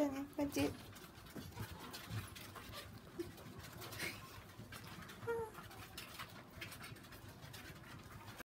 再你快接